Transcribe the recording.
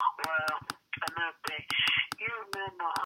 Well, another also you member.